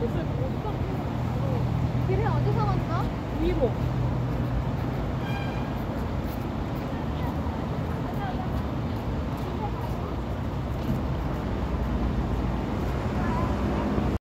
옷을 못 샀어. 길에 어디서 봤어? 위로.